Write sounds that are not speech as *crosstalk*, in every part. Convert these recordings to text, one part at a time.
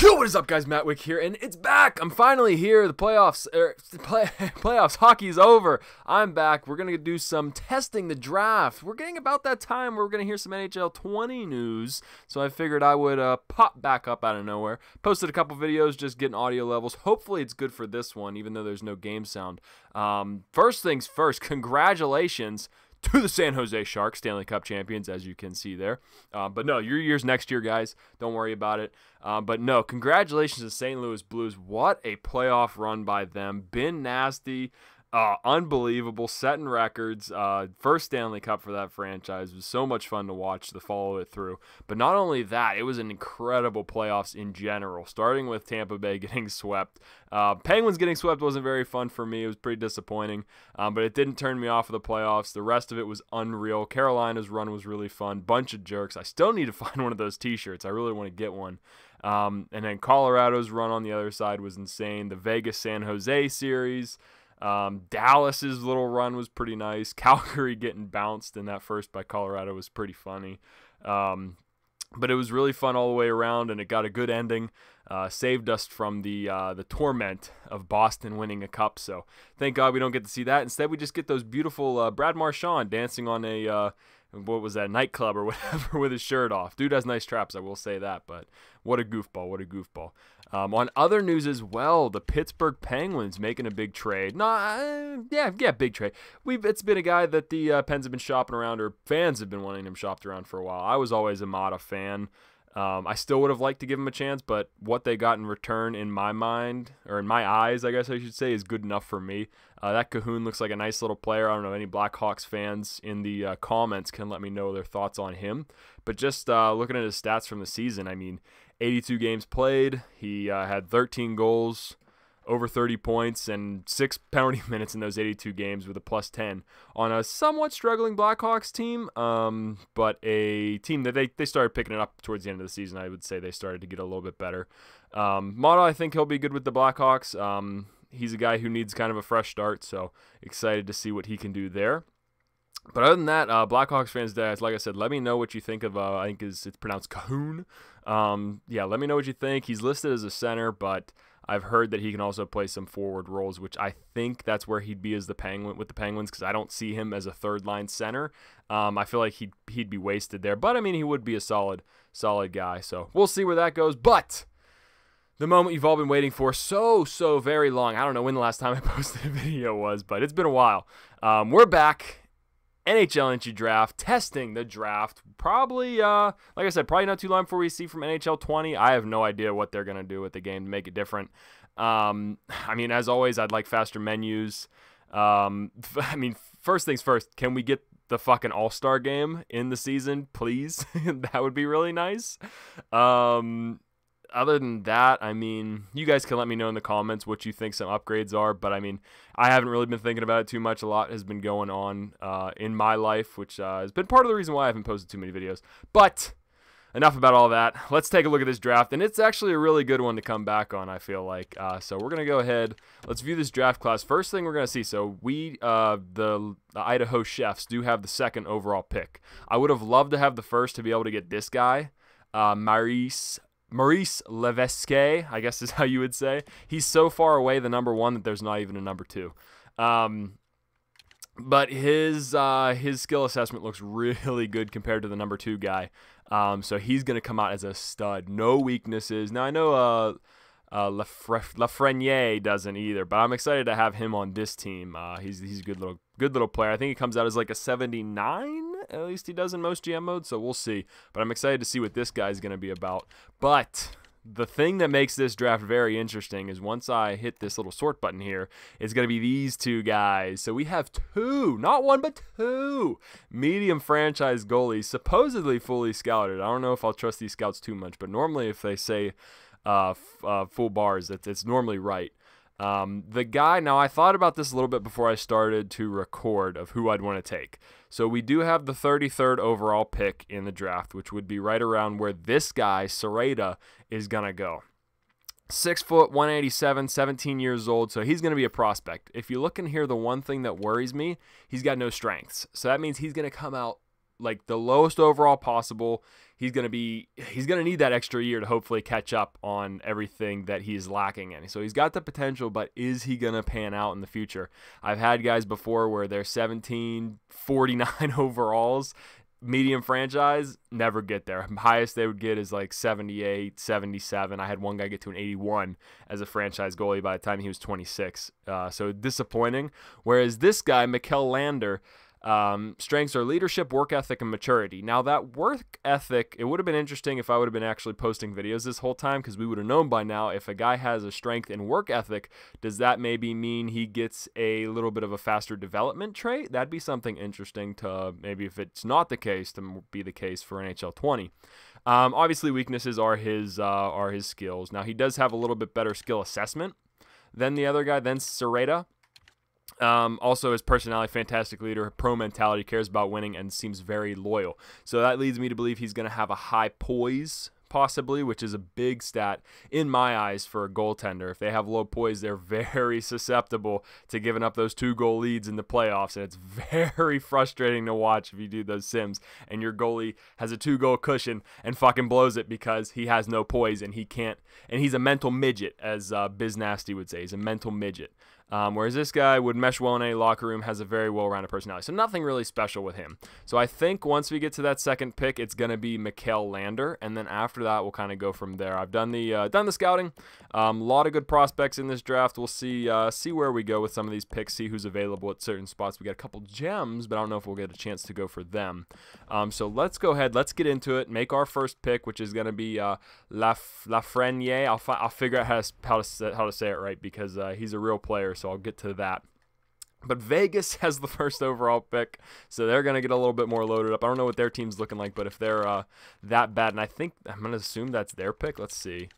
Yo, what is up, guys? Matt Wic here, and it's back. I'm finally here. The playoffs, er, play, *laughs* playoffs, hockey's over. I'm back. We're gonna do some testing the draft. We're getting about that time where we're gonna hear some NHL 20 news. So I figured I would uh, pop back up out of nowhere. Posted a couple videos, just getting audio levels. Hopefully, it's good for this one, even though there's no game sound. Um, first things first. *laughs* Congratulations to the San Jose Sharks, Stanley Cup champions, as you can see there. Uh, but no, your year's next year, guys. Don't worry about it. Uh, but no, congratulations to St. Louis Blues. What a playoff run by them. Been nasty. Uh, unbelievable, setting records. Uh, first Stanley Cup for that franchise it was so much fun to watch to follow it through. But not only that, it was an incredible playoffs in general. Starting with Tampa Bay *laughs* getting swept, uh, Penguins getting swept wasn't very fun for me. It was pretty disappointing, um, but it didn't turn me off of the playoffs. The rest of it was unreal. Carolina's run was really fun. Bunch of jerks. I still need to *laughs* find one of those T-shirts. I really want to get one. Um, and then Colorado's run on the other side was insane. The Vegas San Jose series. Um, Dallas's little run was pretty nice. *laughs* Calgary getting bounced in that first by Colorado was pretty funny. Um, but it was really fun all the way around, and it got a good ending. Uh, saved us from the uh, the torment of Boston winning a cup. So thank God we don't get to see that. Instead, we just get those beautiful uh, Brad Marchand dancing on a uh, what was that nightclub or *laughs* whatever with his shirt off. Dude has nice traps, I will say that. But what a goofball! What a goofball! Um, on other news as well, the Pittsburgh Penguins making a big trade. No, uh, yeah, yeah, big trade. We've it's been a guy that the uh, Pens have been shopping around, or fans have been wanting him shopped around for a while. I was always a Maatta fan. Um, I still would have liked to give him a chance, but what they got in return, in my mind, or in my eyes, I guess I should say, is good enough for me. Uh, that Kahun looks like a nice little player. I don't know any Blackhawks fans in the uh, comments can let me know their thoughts on him. But just uh, looking at his stats from the season, I mean, 82 games played. He uh, had 13 goals, over 30 points, and six *laughs* penalty minutes in those 82 games with a plus 10 on a somewhat struggling Blackhawks team, um, but a team that they, they started picking it up towards the end of the season. I would say they started to get a little bit better. Um, Maatta, I think he'll be good with the Blackhawks. Um, he's a guy who needs kind of a fresh start, so excited to see what he can do there. But other than that, uh, Blackhawks fans, like I said, let me know what you think of. Uh, I think is it's pronounced Kahun. Um, yeah, let me know what you think. He's listed as a center, but I've heard that he can also play some forward roles, which I think that's where he'd be as the Penguin with the Penguins because I don't see him as a third line center. Um, I feel like he'd he'd be wasted there, but I mean he would be a solid solid guy. So we'll see where that goes. But the moment you've all been waiting for so, so very long. I don't know when the last time I *laughs* posted a video was, but it's been a while. Um, we're back. NHL entry draft, testing the draft. Probably, uh, like I said, probably not too long before we see from NHL 20. I have no idea what they're going to do with the game to make it different. Um, I mean, as always, I'd like faster menus. Um, *laughs* I mean, first things first, can we get the fucking All Star game in the season, please? *laughs* that would be really nice. Um, other than that, I mean, you guys can let me know in the comments what you think some upgrades are. But I mean, I haven't really been thinking about it too much. A lot has been going on uh, in my life, which uh, has been part of the reason why I haven't posted too many videos. But enough about all that. Let's take a look at this draft, and it's actually a really good one to come back on. I feel like. Uh, so we're gonna go ahead. Let's view this draft class. First thing we're gonna see. So we, uh, the, the Idaho Chefs, do have the second overall pick. I would have loved to have the first to be able to get this guy, uh, Maurice Maurice Levesque, I guess is *laughs* how you would say. He's so far away the number one that there's not even a number two. Um, but his uh, his skill assessment looks *laughs* really good compared to the number two guy. Um, so he's gonna come out as a stud. No weaknesses. Now I know uh, uh, doesn't either, but I'm excited to have him on this team. Uh, he's he's a good little good little player. I think he comes out as like a 79. At least he does in most GM modes, so we'll see. But I'm excited to see what this guy's going to be about. But the thing that makes this draft very interesting is once I hit this little sort button here, it's going to be these two guys. So we have two, not one, but two medium franchise goalies, supposedly fully scouted. I don't know if I'll trust these scouts too much, but normally if they say uh, uh, full bars, it's, it's normally right. Um, the guy, now I thought about this a little bit before I started to record of who I'd want to take. So we do have the 33rd overall pick in the draft, which would be right around where this guy, Sereda, is going to go. Six foot, 187, 17 years old, so he's going to be a prospect. If you look in here, the one thing that worries me, he's got no strengths. So that means he's going to come out like the lowest overall possible. He's going to be he's going to need that extra year to hopefully catch up on everything that he's lacking in. So he's got the potential, but is he going to pan out in the future? I've had guys before where they're 17, 49 *laughs* overalls medium franchise never get there highest they would get is like 78 77 i had one guy get to an 81 as a franchise goalie by the time he was 26 uh, so disappointing whereas this guy Mikael Lander um, strengths are leadership, work ethic, and maturity. Now, that work ethic, it would have been interesting if I would have been actually posting videos this whole time because we would have known by now if a guy has a strength in work ethic, does that maybe mean he gets a little bit of a faster development trait? That'd be something interesting to maybe if it's not the case, to be the case for NHL 20. Um, obviously, weaknesses are his uh, are his skills. Now, he does have a little bit better skill assessment than the other guy, than Sereda. Um, also, his personality, fantastic leader, pro mentality, cares about winning, and seems very loyal. So that leads me to believe he's going to have a high poise, possibly, which is a big stat in my eyes for a goaltender. If they have low poise, they're *laughs* very susceptible to giving up those two goal leads in the playoffs, and it's *laughs* very frustrating to watch if you do those sims and your goalie has a two goal cushion and fucking blows it because he has no poise and he can't, and he's a mental midget, as uh, Biz Nasty would say. He's a mental midget. Um, whereas this guy would mesh well in a locker room, has a very well-rounded personality. So nothing really special with him. So I think once we get to that second pick, it's going to be Mikael Lander, and then after that, we'll kind of go from there. I've done the uh, done the scouting. A um, lot of good prospects in this draft. We'll see uh, see where we go with some of these picks. See who's available at certain spots. We got a couple gems, but I don't know if we'll get a chance to go for them. Um, so let's go ahead. Let's get into it. Make our first pick, which is going to be uh, Lafreniere. I'll I'll figure out how to how to how to say it right because uh, he's a real player so I'll get to that. But Vegas *laughs* has the first overall pick, so they're going to get a little bit more loaded up. I don't know what their team's looking like, but if they're uh, that bad, and I think I'm going to assume that's their pick. Let's see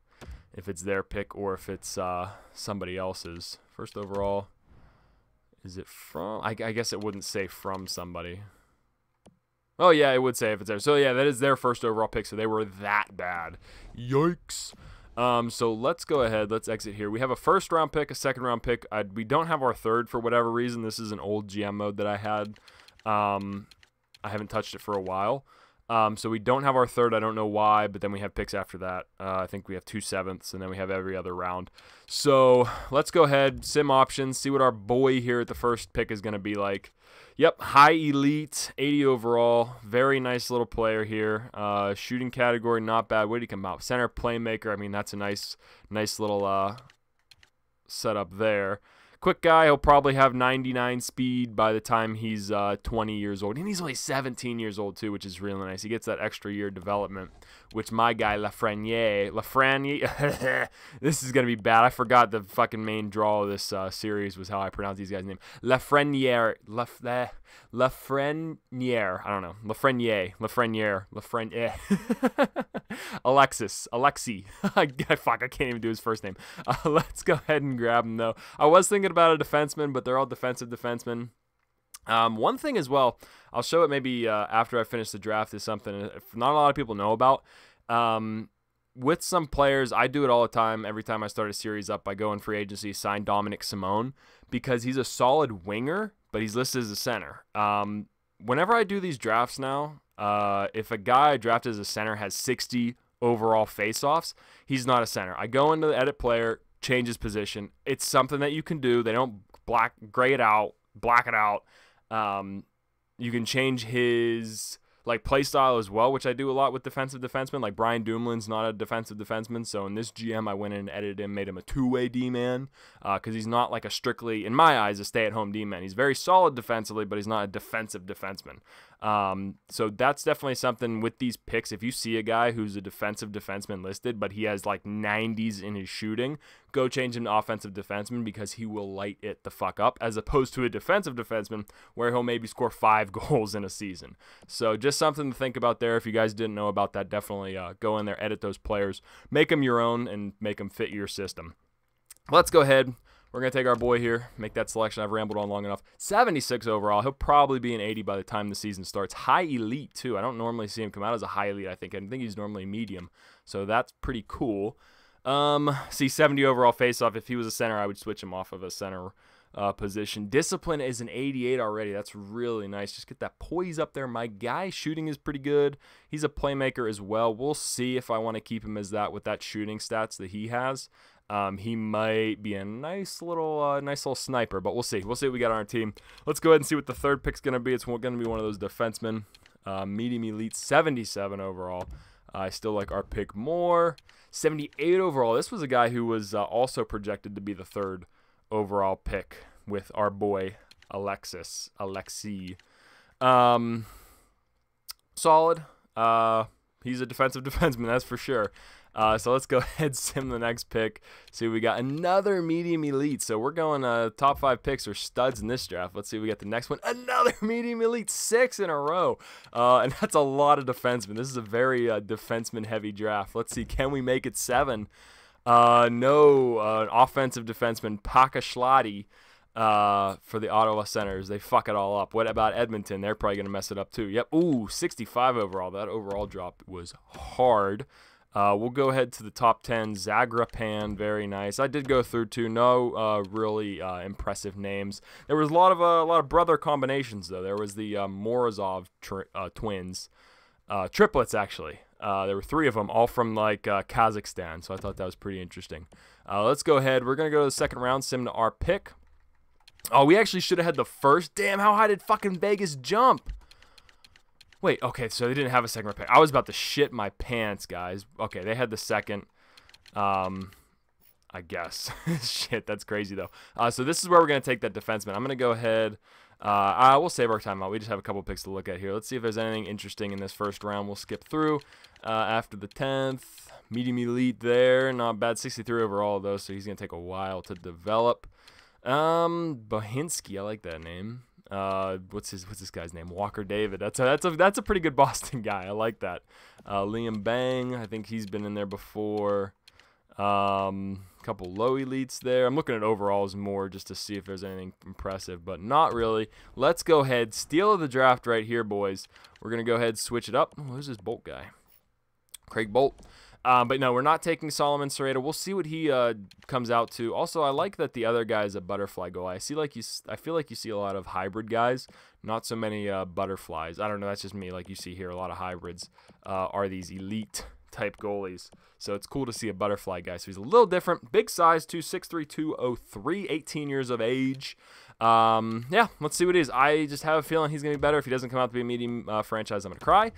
if it's their pick or if it's uh, somebody else's. First overall, is it from? I, I guess it wouldn't say from somebody. Oh, yeah, it would say if it's there. So, yeah, that is their first overall pick, so they were that bad. Yikes. Um, so let's go ahead. Let's exit here. We have a first round pick, a second round pick. I, we don't have our third for whatever reason. This is an old GM mode that I had. Um, I haven't touched it for a while. Um, so we don't have our third. I don't know why, but then we have picks after that. Uh, I think we have two sevenths, and then we have every other round. So let's go ahead, sim options, see what our boy here at the first pick is going to be like. Yep, high elite, 80 overall. Very nice little player here. Uh, shooting category, not bad. Where did he come out? Center playmaker. I mean, that's a nice, nice little uh, setup there. Quick guy. He'll probably have 99 speed by the time he's uh, 20 years old. And he's only 17 years old, too, which is really nice. He gets that extra year development, which my guy, Lafreniere, Lafreniere, *laughs* this is to be bad. I forgot the fucking main draw of this uh, series was how I pronounce these guys' name. Lafreniere, Laf, Lafreniere, I don't know. Lafreniere, Lafreniere, Lafreniere. *laughs* Alexis, Alexi. *laughs* Fuck, I can't even do his first name. Uh, let's go ahead and grab him, though. I was thinking about a defenseman, but they're all defensive defensemen. Um, one thing as well, I'll show it maybe uh, after I finish the draft, is something not a lot of people know about. Um, with some players, I do it all the time. Every time I start a series up, I go in free agency, sign Dominik Simon because he's a solid winger, but he's listed as a center. Um, whenever I do these drafts now, uh, if a guy drafted as a center has 60 overall faceoffs, he's not a center. I go into the edit player, change his position. It's something that you can do. They don't black gray it out, black it out. Um, you can change his like play style as well, which I do a lot with defensive defensemen. Like Brian Dumoulin's not a defensive defenseman, so in this GM I went in and edited him, made him a two-way D-man because uh, he's not like a strictly, in my eyes, a stay-at-home D-man. He's very solid defensively, but he's not a defensive defenseman. Um, so that's definitely something with these picks. If you see a guy who's a defensive defenseman listed, but he has like 90s in his shooting, go change him to offensive defenseman because he will light it the fuck up, as opposed to a defensive defenseman where he'll maybe score five *laughs* goals in a season. So just something to think about there. If you guys didn't know about that, definitely uh, go in there, edit those players, make them your own, and make them fit your system. Let's go ahead. We're going to take our boy here, make that selection. I've rambled on long enough. 76 overall. He'll probably be an 80 by the time the season starts. High elite, too. I don't normally see him come out as a high elite, I think. I think he's normally medium. So that's pretty cool. Um, see, 70 overall faceoff. If he was a center, I would switch him off of a center uh, position. Discipline is an 88 already. That's really nice. Just get that poise up there. My guy shooting is pretty good. He's a playmaker as well. We'll see if I want to keep him as that with that shooting stats that he has. Um, he might be a nice little, uh, nice little sniper, but we'll see. We'll see what we got on our team. Let's go ahead and see what the third pick's gonna be. It's going to be one of those defensemen, uh, medium elite, 77 overall. I still like our pick more. 78 overall. This was a guy who was uh, also projected to be the third overall pick with our boy Alexis Alexi. Um, solid. Uh, he's a defensive *laughs* defenseman, that's for sure. Uh, so let's go *laughs* ahead and sim the next pick. See, we got another medium elite. So we're going uh, top five picks or studs in this draft. Let's see, we got the next one. Another *laughs* medium elite, six in a row, uh, and *laughs* that's a lot of defensemen. This is a very uh, defenseman heavy draft. Let's see, can we make it seven? Uh, no, uh, offensive defenseman Pakashlati uh, for the Ottawa Senators. They fuck it all up. What about Edmonton? They're probably going to mess it up too. Yep. Ooh, 65 overall. That overall drop was hard. Uh, we'll go ahead to the top 10. Zagrapan, very nice. I did go through two. No uh, really uh, impressive names. There was a lot of uh, a lot of brother combinations though. There was the uh, Morozov uh, twins, triplets actually. there were three of them, all from like Kazakhstan. So I thought that was pretty interesting. let's go ahead. We're gonna go to the second round. Sim to our pick. Oh, we actually should have had the first. Damn, how high did fucking Vegas jump? Wait, okay, so they didn't have a second pick. I was about to shit my pants, guys. Okay, they had the second. Um, I guess. *laughs* shit, that's crazy, though. Uh, so this is where we're going to take that defenseman. I'm going to go ahead. Uh, uh, we'll save our time out. We just have a couple picks to look at here. Let's see if there's anything interesting in this first round. We'll skip through. Uh, after the 10th, medium elite there. Not bad. 63 overall, though, so he's going to take a while to develop. Um, Bohinski, I like that name. Uh, what's his what's this guy's name? Walker David. That's a that's a that's a pretty good *laughs* Boston guy. I like that. Uh, Liam Bang. I think he's been in there before. Um, a couple low elites there. I'm looking at overalls more just to see if there's anything impressive, but not really. Let's go ahead. Steal of the draft right here, boys. We're gonna go ahead switch it up. Oh, who's this Bolt guy? Craig Bolt. Um, but no, we're not taking Solomon Serrata. We'll see what he uh, comes out to. Also, I like that the other guy is a butterfly goal. I see like you. I feel like you see a lot of hybrid guys, not so many uh, butterflies. I don't know. That's just me. Like you see here, a lot of hybrids uh, are these elite *laughs* type goalies. So it's cool to see a butterfly guy. So he's a little different. Big size, 263, 203, 18 years of age. Um, yeah, let's see what it is. I just have a feeling he's going to be better. If he doesn't come out to be a medium uh, franchise, I'm going to cry.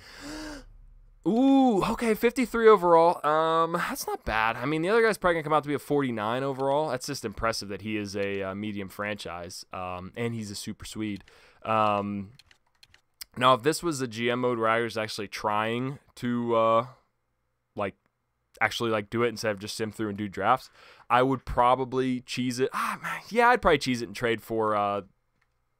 Ooh, okay, 53 overall. Um, that's not bad. I mean, the other guy's probably gonna come out to be a 49 overall. That's just impressive that he is a uh, medium franchise. Um, and he's a super Swede. Um, now if this was a GM mode where I was actually trying to, uh, like, actually like do it instead of just sim through and do drafts, I would probably cheese it. Ah, yeah, I'd probably cheese it and trade for, uh,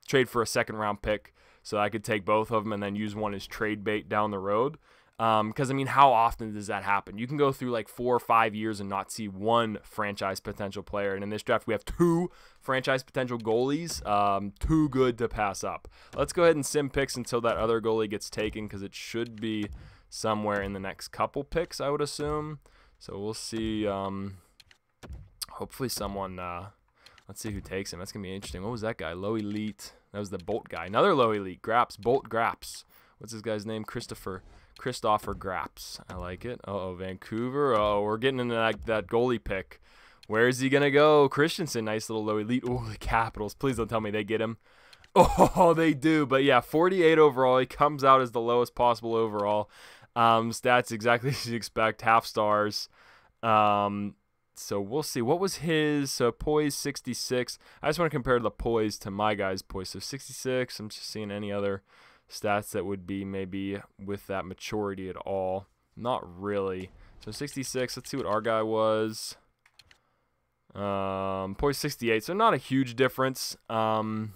trade for a second round pick so I could take both of them and then use one as trade bait down the road. Because, um, I mean, how often does that happen? You can go through like four or five years and not see one franchise potential player. And in this draft, we have two franchise potential goalies. Um, too good to pass up. Let's go ahead and sim picks until that other goalie gets taken because it should be somewhere in the next couple picks, I would assume. So we'll see. Um, hopefully, someone. Uh, let's see who takes him. That's going to be interesting. What was that guy? Low Elite. That was the Bolt guy. Another Low Elite. Graps. Bolt Graps. What's this guy's name? Christopher. Christopher Graps. I like it. Uh oh, Vancouver. Oh, we're getting into that, that goalie pick. Where is he going to go? Christensen, nice little low elite. Oh, the Capitals. Please don't tell me they get him. *laughs* Oh, they do. But yeah, 48 overall. He comes out as the lowest possible overall. Um, stats exactly *laughs* as you expect. Half stars. Um, so we'll see. What was his so poise 66? I just want to compare the poise to my guy's poise. So 66. I'm just seeing any other stats that would be maybe with that maturity at all. Not really. So 66, let's see what our guy was. Um, poise 68, so not a huge difference. Um,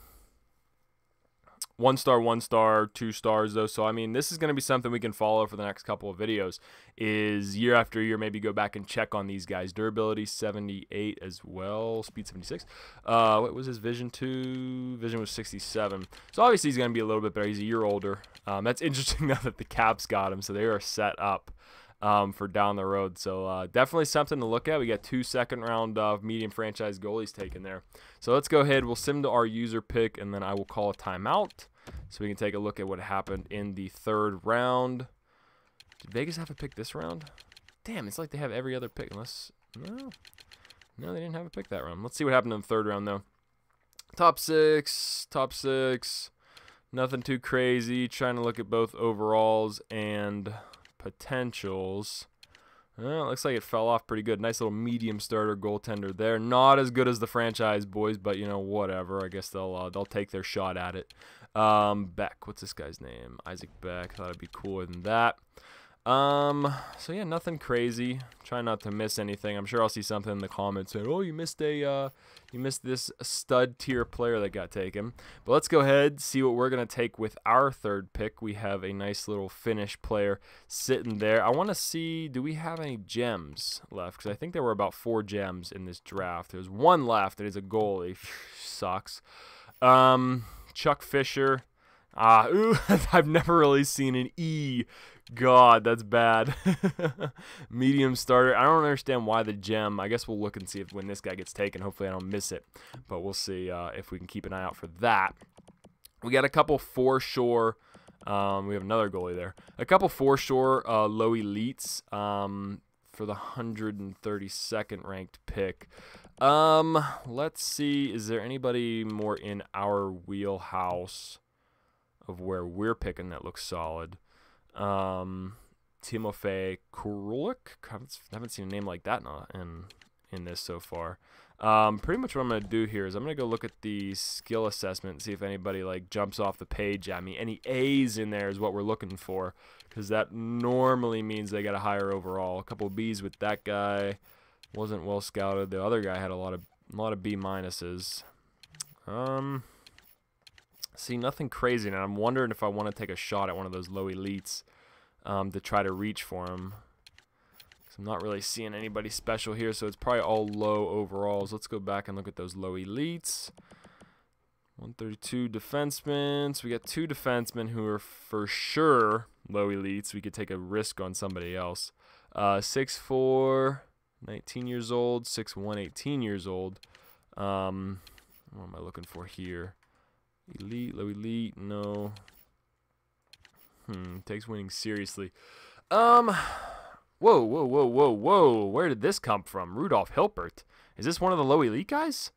one star, one star, two stars though. So I mean, this is going to be something we can follow for the next couple of videos. Is year after year, maybe go back and check on these guys. Durability 78 as well, speed 76. Uh, what was his vision two? Vision was 67. So obviously he's going to be a little bit better. He's a year older. Um, that's *laughs* interesting now that the Caps got him, so they are set up. Um, for down the road. So uh, definitely something to look at. We got two second round uh, medium franchise goalies taken there. So let's go ahead. We'll sim to our user pick, and then I will call a timeout so we can take a look at what happened in the third round. Did Vegas have a pick this round? Damn, it's like they have every other pick unless no, no, they didn't have a pick that round. Let's see what happened in the third round though. Top six, top six. Nothing too crazy. Trying to look at both overalls and potentials. Well, looks like it fell off pretty good. Nice little medium starter goaltender there. Not as good as the franchise boys, but you know whatever. I guess they'll uh, they'll take their shot at it. Um, Beck, what's this guy's name? Isaac Beck. Thought it'd be cooler than that. Um, so yeah, nothing crazy. Try not to miss anything. I'm sure I'll see something in the comments saying, "Oh, you missed a, uh, you missed this stud tier player that got taken." But let's go ahead see what we're gonna take with our third pick. We have a nice little Finnish player sitting there. I want to see, do we have any gems left? Because I think there were about four gems in this draft. There's one left. It is a goalie. Sucks. Um, Chuck Fisher. Ah, *laughs* ooh, *laughs* I've never really seen an E God, that's bad. *laughs* Medium starter. I don't understand why the gem. I guess we'll look and see if when this guy gets taken. Hopefully I don't miss it. But we'll see uh, if we can keep an eye out for that. We got a couple foreshore. Um, we have another goalie there. A couple foreshore uh, low elites um, for the 132nd ranked pick. Um, let's see. Is there anybody more in our wheelhouse of where we're picking that looks solid? Um, Timofey Kurulik. I haven't seen a name like that in, in, this so far. Um, pretty much what I'm going to do here is I'm going to go look at the skill assessment see if anybody like jumps off the page at me. Any A's in there is what we're looking for because that normally means they got a higher overall. A couple B's with that guy wasn't well scouted. The other guy had a lot of a lot of B minuses. Um, See, nothing crazy, and I'm wondering if I want to take a shot at one of those low elites um, to try to reach for him. I'm not really seeing anybody special here, so it's probably all low overalls. Let's go back and look at those low elites. 132 defensemen. So we got two defensemen who are for sure low elites. We could take a risk on somebody else. Uh, 6'4", 19 years old. 6'1", 18 years old. Um, what am I looking for here? Elite, low elite, no. Hmm, takes winning seriously. Um, whoa, whoa, whoa, whoa, whoa. Where did this come from? Rudolph Hilpert. Is this one of the low elite guys?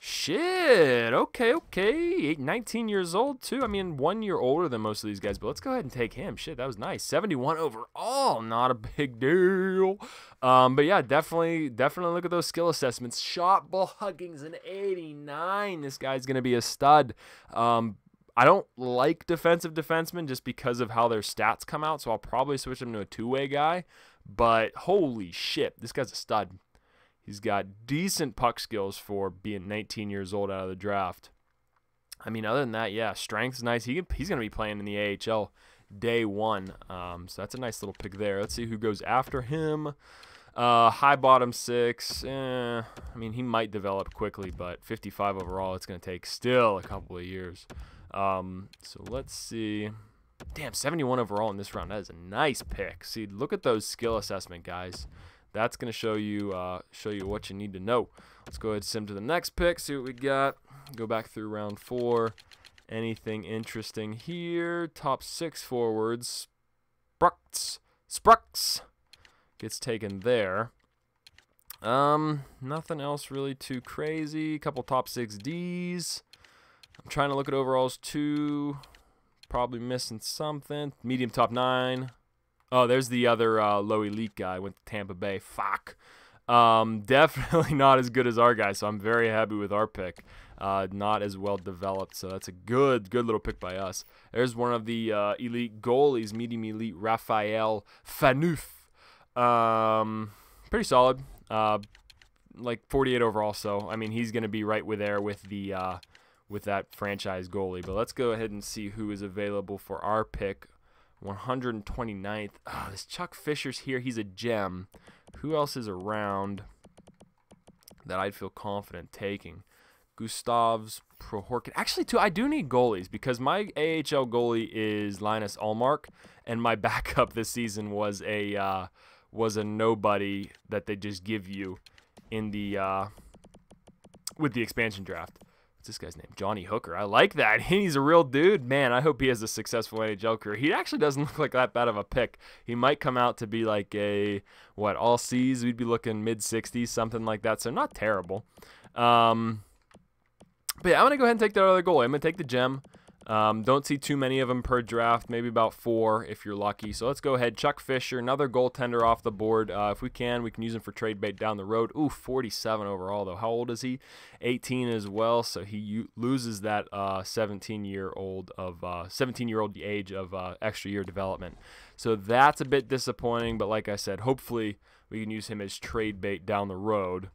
Shit. Okay, okay. 19 years old, too. I mean, one year older than most of these guys, but let's go ahead and take him. Shit, that was nice. 71 overall. Not a big deal. Um, but yeah, definitely, definitely look at those skill assessments. Shot ball hugging's an 89. This guy's going to be a stud. Um, I don't like defensive defensemen just because of how their stats come out, so I'll probably switch him to a two-way guy. But holy shit, this guy's a stud. He's got decent puck skills for being 19 years old out of the draft. I mean, other than that, yeah, strength's nice. He he's going to be playing in the AHL day one. Um, so that's a nice little pick there. Let's see who goes after him. Uh, high bottom six. Eh, I mean, he might develop quickly, but 55 overall, it's going to take still a couple of years. Um, so let's see. Damn, 71 overall in this round. That is a nice pick. See, look at those skill assessment guys that's going to show you uh, show you what you need to know. Let's go ahead and sim to the next pick, see what we got. Go back through round four. Anything interesting here? Top six forwards. Sprucks. Sprucks gets taken there. Um, nothing else really too crazy. Couple top six Ds. I'm trying to look at overalls too. Probably missing something. Medium top nine. Oh, there's the other uh, low elite guy. Went to Tampa Bay. Fuck. Um, *laughs* definitely not as good as our guy, so I'm very happy with our pick. Uh, not as well developed, so that's a good, good little pick by us. There's one of the uh, elite goalies, medium elite, Raphael Phaneuf. Um, pretty solid. Uh, like 48 overall, so I mean he's gonna be right with there with the uh, with that franchise goalie. But let's go ahead and see who is available for our pick 129th. Oh, ah, this Chuck Fisher's here. He's a gem. Who else is around that I'd feel confident taking? Gustavs Prohorkin. Actually, too, I do need goalies because my AHL goalie is Linus Ullmark, and my *laughs* backup this season was a uh, was a nobody that they just give you in the uh, with the expansion draft. This guy's name? Johnny Hooker. I like that. *laughs* He's a real dude. Man, I hope he has a successful NHL career. He actually doesn't *laughs* look like that bad of a pick. He might come out to be like a what all C's. We'd be looking mid 60s, something like that. So not terrible. Um, but yeah, I'm gonna go ahead and take that other goal. I'm gonna take the gem. Um, don't see too many of them per draft, maybe about four if you're lucky. So let's go ahead. Chuck Fisher, another goaltender off the board. Uh, if we can, we can use him for trade bait down the road. Ooh, 47 overall, though. How old is he? 18 as well. So he loses that 17 uh, year old of 17 uh, age of uh, extra year development. So that's a bit disappointing. But like I said, hopefully we can use him as trade bait down the road.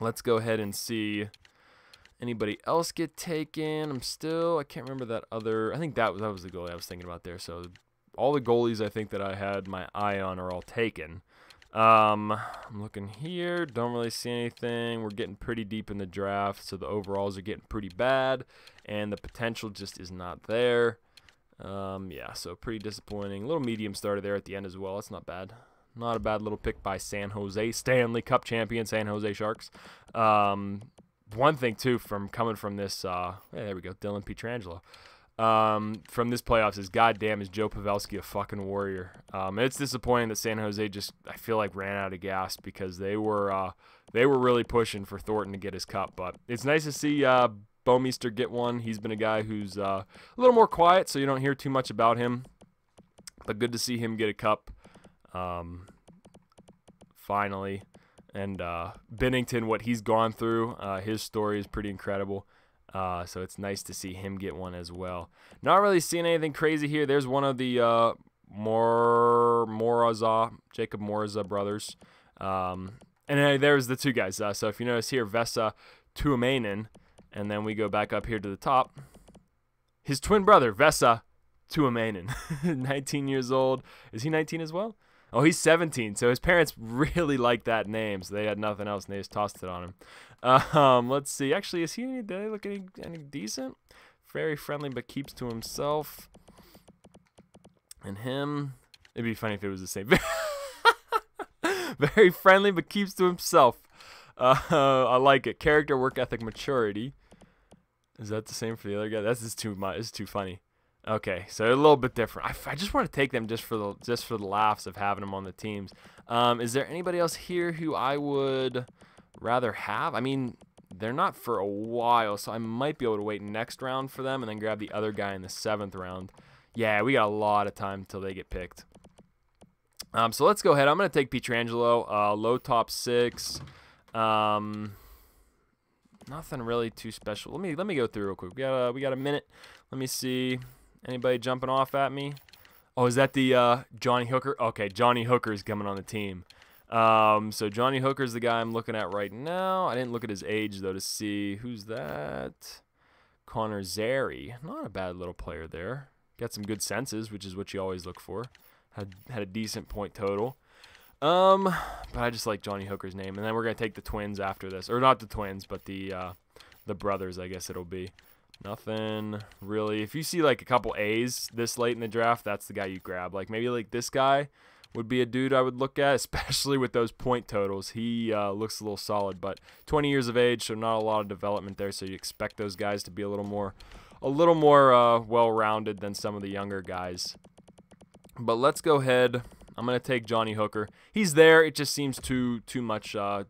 Let's go ahead and see anybody else get taken. I'm still I can't remember that other. I think that was that was the goalie I was thinking about there. So all the goalies I think that I had my eye on are all taken. Um, I'm looking here. Don't really see anything. We're getting pretty deep in the draft, so the overalls are getting pretty bad, and the potential just is not there. Um, yeah, so pretty disappointing. Little medium starter there at the end as well. That's not bad. Not a bad little pick by San Jose Stanley Cup champion San Jose Sharks. Um, one thing too from coming from this uh hey, there we go dylan Pietrangelo. um, from this playoffs is goddamn is joe pavelski a fucking warrior? Um, it's disappointing that san jose just i feel like ran out of gas because they were uh, they were really pushing for thornton to get his cup but it's nice to see uh, Bouwmeester get one. He's been a guy who's uh, a little more quiet so you don't hear too much about him but good to see him get a cup. Um, finally and uh, Binnington, what he's gone through, uh, his story is pretty incredible. Uh, so it's nice to see him get one as well. Not really seeing anything crazy here. There's one of the uh, Mor Moraza, Jacob Moraza brothers. Um, and there's the two guys. Uh, so if you notice here, Vesa Tuomainen, and then we go back up here to the top. His twin brother, Vesa Tuomainen, *laughs* 19 years old. Is he 19 as well? Oh, he's 17, so his parents *laughs* really like that name, so they had nothing else, and they just tossed it on him. Um, let's see. Actually, is he any, he look any, any decent? Very friendly, but keeps to himself. And him, it'd be funny if it was the same. *laughs* Very friendly, but keeps to himself. Uh, *laughs* I like it. Character, work ethic, maturity. Is that the same for the other guy? That's just too much. It's too funny. Okay, so a little bit different. I, I, just want to take them just for the just for the laughs of having them on the teams. Um, is there anybody else here who I would rather have? I mean, they're not for a while, so I might be able to wait next round for them and then grab the other guy in the seventh round. Yeah, we got a lot of time until they get picked. Um, so let's go ahead. I'm going to take Pietrangelo, uh, low top six. Um, nothing really too special. Let me let me go through real quick. We got a, we got a minute. Let me see. Anybody jumping off at me? Oh, is that the uh, Johnny Hooker? Okay, Johnny Hooker is coming on the team. Um, so Johnny Hooker is the guy I'm looking at right now. I didn't look at his age though to see who's that. Connor Zary, not a bad little player there. Got some good senses, which is what you always look for. Had had a decent point total. Um, but I just like Johnny Hooker's name, and then we're gonna take the twins after this, or not the twins, but the uh, the brothers, I guess it'll be. Nothing really. If you see like a couple A's this late in the draft, that's the guy you grab. Like maybe like this guy would be a dude I would look at, *laughs* especially with those point totals. He uh, looks a little solid, but 20 years of age, so not a lot of development there. So you expect those guys to be a little more, a little more uh, well-rounded than some of the younger guys. But let's go ahead. I'm gonna take Johnny Hooker. He's there. It just seems too too much uh,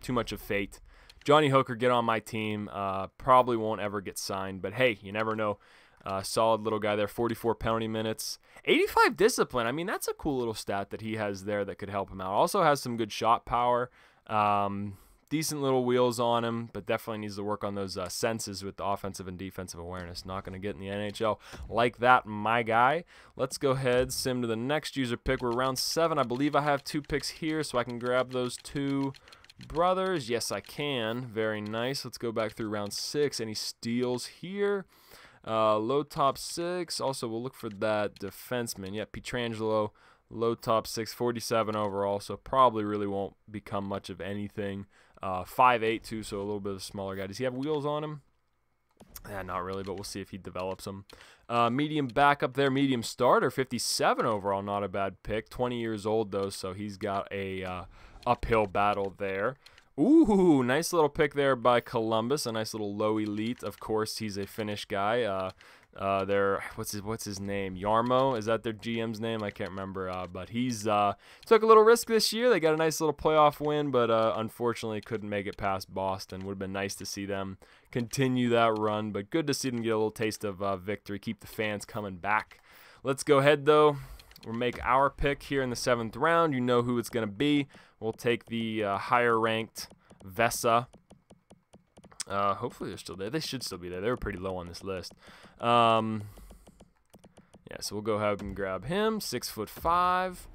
too much of fate. Johnny Hooker, get on my team. Uh, probably won't ever get signed, but hey, you never know. Uh, solid little guy there, 44 penalty minutes, 85 discipline. I mean, that's a cool little stat that he has there that could help him out. Also has some good shot power. Um, decent little wheels on him, but definitely needs to work on those uh, senses with the offensive and defensive awareness. Not going to get in the NHL like that, my guy. Let's go ahead, sim to the next user pick. We're round seven. I believe I have two picks here, so I can grab those two brothers. Yes, I can. Very nice. Let's go back through round six. Any steals here? Uh, low top six. Also, we'll look for that defenseman. Yeah, Pietrangelo, Low top six, 47 overall, so probably really won't become much of anything. Uh, 5'8", too, so a little bit of a smaller guy. Does he have wheels on him? Yeah, not really, but we'll see if he develops them. Uh, medium backup there, medium starter, 57 overall, not a bad pick. 20 years old, though, so he's got a uh, uphill battle there. Ooh, nice little pick there by Columbus. A nice little low elite. Of course, he's a Finnish guy. Uh, uh, their what's his what's his name? Jarmo is that their GM's name? I can't remember. Uh, but he's uh, took a little risk this year. They got a nice little playoff win, but uh, unfortunately couldn't make it past Boston. Would have been nice to see them continue that run, but good to see them get a little taste of uh, victory. Keep the fans coming back. Let's go ahead though. We'll make our pick here in the seventh round. You know who it's going to be. We'll take the uh, higher ranked Vesa. Uh, hopefully they're still there. They should still be there. They were pretty low on this list. Um, yeah, so we'll go ahead and grab him. Six foot five.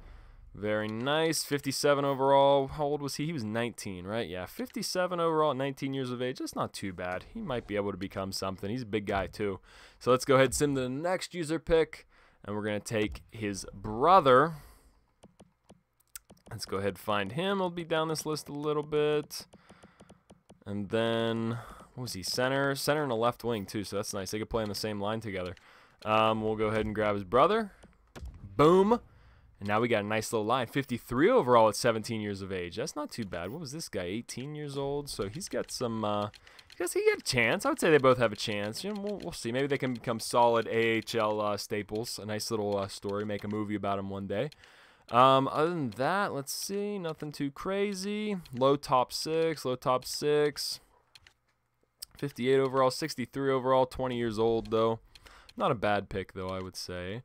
Very nice. 57 overall. How old was he? He was 19, right? Yeah, 57 overall, 19 years of age. That's not too bad. He might be able to become something. He's a big guy, too. So let's go ahead and send the next user pick. And we're going to take his brother. Let's go ahead and find him. He'll be down this list a little bit. And then, what was he? Center. Center and a left wing, too. So that's nice. They could play on the same line together. Um, we'll go ahead and grab his brother. Boom. And now we got a nice little line. 53 overall at 17 years of age. That's not too bad. What was this guy? 18 years old. So he's got some... Uh, guess he got a chance. I would say they both have a chance. You know, we'll, we'll see. Maybe they can become solid AHL uh, staples. A nice little uh, story. Make a movie about them one day. Um, other than that, let's see. Nothing too crazy. Low top six. Low top six. 58 overall. 63 overall. 20 years old, though. Not a bad pick, though, I would say.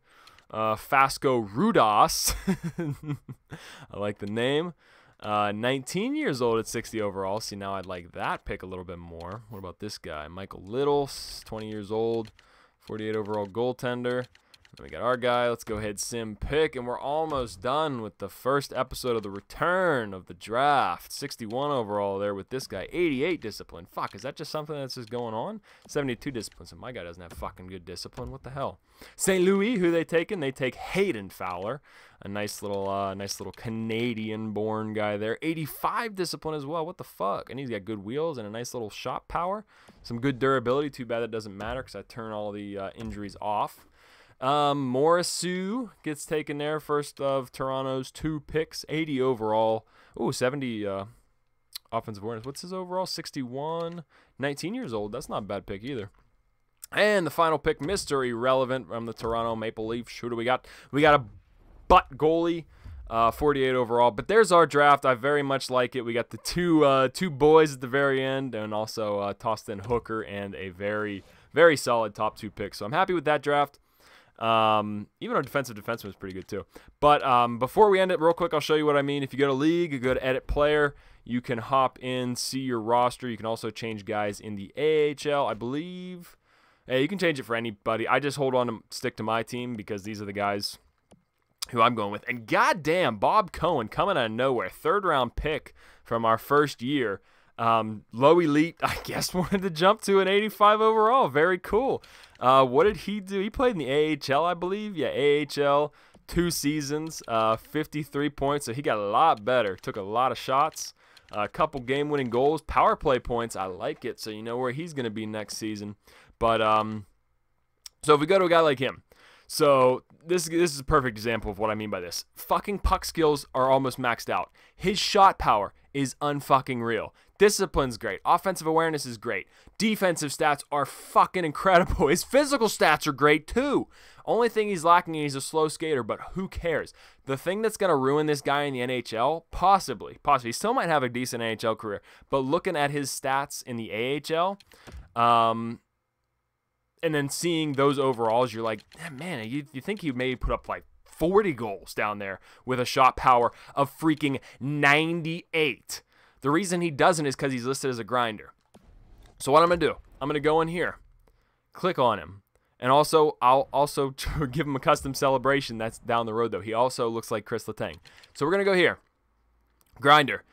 Uh, Fasco Rudas. *laughs* I like the name. Uh, 19 years old at 60 overall. See, now I'd like that pick a little bit more. What about this guy? Michael Little, 20 years old, 48 overall goaltender. Then we got our guy. Let's go ahead sim pick, and we're almost done with the first episode of the return of the draft. 61 overall there with this guy. 88 discipline. Fuck, is that just something that's just going on? 72 discipline. So my guy doesn't have fucking good discipline. What the hell? St. Louis, who they taking? They take Hayden Fowler, a nice little, uh, nice little Canadian-born guy there. 85 discipline as well. What the fuck? And he's got good wheels and a nice little shot power. Some good durability. Too bad that doesn't matter because I turn all the uh, injuries off. Um, Morrisseau gets taken there, first of Toronto's two picks, 80 overall. Ooh, 70 uh, offensive awareness. What's his overall? 61, 19 years old. That's not a bad pick either. And the final pick, Mr. Irrelevant from the Toronto Maple Leafs. Who do we got? We got a butt goalie, uh, 48 overall. But there's our draft. I very much like it. We got the two uh, two boys at the very end, and also uh, tossed in Hooker and a very very solid top two pick. So I'm happy with that draft. Um, even our defensive defenseman was pretty good too. But um, before we end it, real quick, I'll show you what I mean. If you go to league, go to edit player, you can hop in, see your roster. You can also change guys in the AHL, I believe. Hey, you can change it for anybody. I just hold on to stick to my team because these are the guys who I'm going with. And goddamn, Bob Cohen coming out of nowhere, third round pick from our first year. Um, low elite, *laughs* I guess, *laughs* wanted to jump to an 85 overall. Very cool. Uh, what did he do? He played in the AHL, I believe. Yeah, AHL, two seasons, uh, 53 points. So he got a lot better. Took a lot of shots, a couple game winning goals, power play points. I like it. So you know where he's going to be next season. But um, so if we go to a guy like him, so this this is a perfect example of what I mean by this. Fucking puck skills are almost maxed out. His shot power is unfucking real. Discipline's great. Offensive awareness is great. Defensive stats are fucking incredible. *laughs* His physical stats are great too. Only thing he's lacking is he's a slow skater, but who cares? The thing that's going to ruin this guy in the NHL, possibly, possibly, he still might have a decent NHL career, but looking at his stats in the AHL, um, and then seeing those overalls, you're like, man, you, you think he maybe put up like 40 goals down there with a shot power of freaking 98. The reason he doesn't is because he's listed as a grinder. So what I'm going to do, I'm going to go in here, click on him, and also I'll also *laughs* give him a custom celebration that's down the road, though. He also looks like Chris Letang. So we're going to go here. Grinder.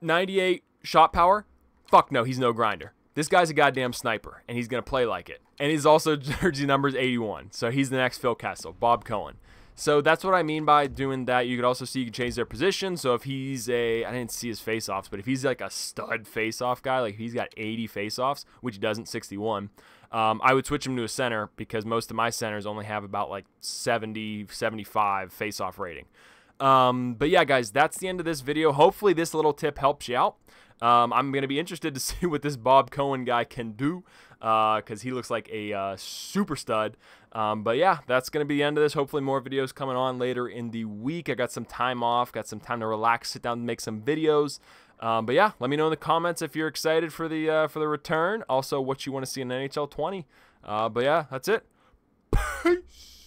98 shot power? Fuck no, he's no grinder. This guy's a goddamn sniper, and he's going to play like it. And he's also *laughs* jersey numbers 81. So he's the next Phil Kessel, Bob Cohen. So that's what I mean by doing that. You could also see you can change their position. So if he's a, I didn't see his face-offs, but if he's like a stud face-off guy, like he's got 80 face-offs, which he doesn't 61, um, I would switch him to a center because most of my centers only have about like 70, 75 face-off rating. Um, but yeah, guys, that's the end of this video. Hopefully this little tip helps you out. Um, I'm going to be interested to *laughs* see what this Bob Cohen guy can do because uh, he looks like a uh, super stud. Um, but yeah, that's going to be the end of this. Hopefully more videos coming on later in the week. I got some time off, got some time to relax, sit down and make some videos. Um, but yeah, let me know in the comments if you're excited for the uh, for the return. Also, what you want to see in NHL 20. Uh, but yeah, that's it. *laughs* Peace.